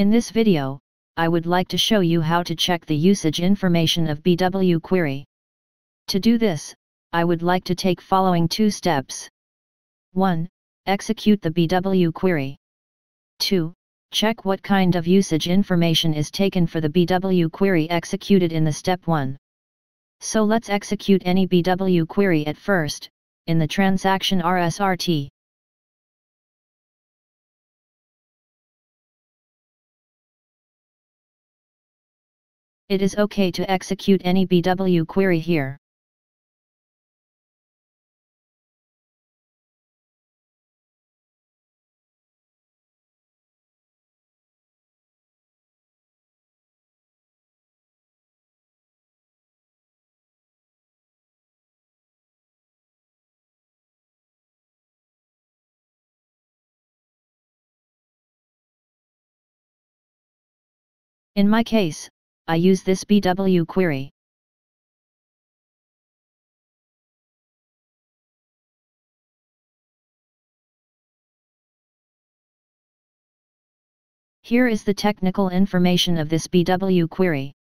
In this video, I would like to show you how to check the usage information of BW query. To do this, I would like to take following two steps. 1. Execute the BW query. 2. Check what kind of usage information is taken for the BW query executed in the step 1. So let's execute any BW query at first, in the transaction RSRT. It is okay to execute any BW query here. In my case, I use this BW query. Here is the technical information of this BW query.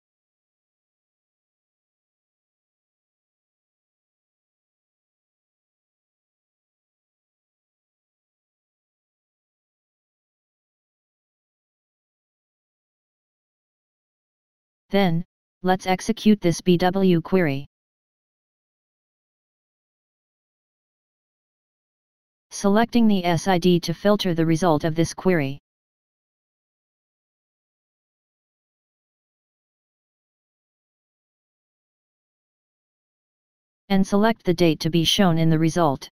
Then, let's execute this BW query. Selecting the SID to filter the result of this query. And select the date to be shown in the result.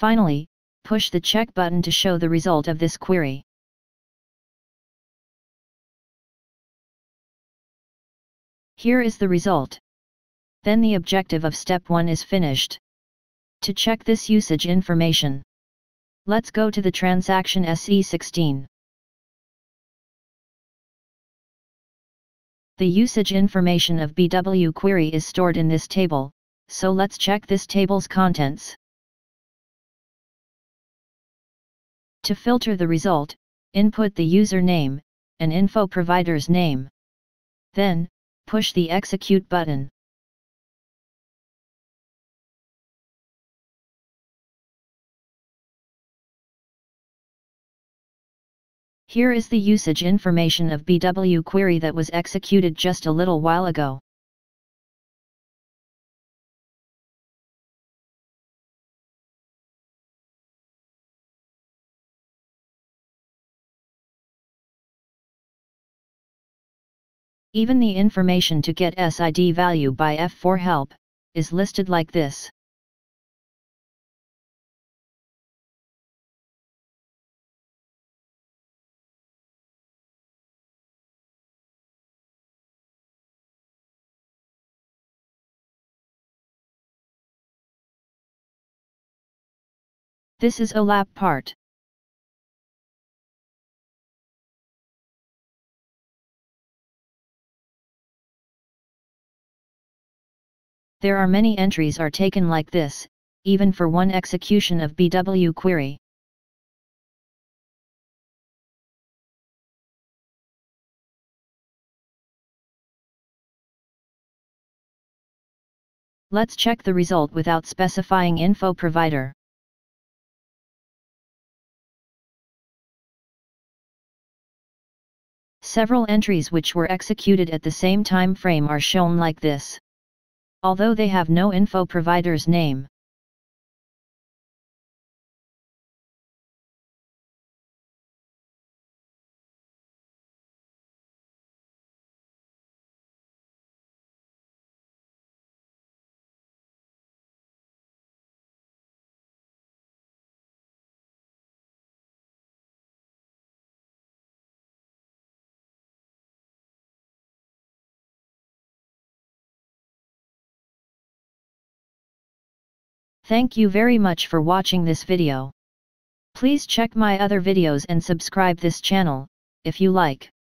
Finally, push the check button to show the result of this query. Here is the result. Then the objective of step 1 is finished. To check this usage information, let's go to the transaction SE16. The usage information of BW query is stored in this table, so let's check this table's contents. To filter the result, input the username, and info provider's name. Then, push the execute button. Here is the usage information of BW query that was executed just a little while ago. Even the information to get SID value by F4 help, is listed like this. This is a OLAP part. There are many entries are taken like this, even for one execution of BW query. Let's check the result without specifying info provider. Several entries which were executed at the same time frame are shown like this although they have no info provider's name. Thank you very much for watching this video. Please check my other videos and subscribe this channel, if you like.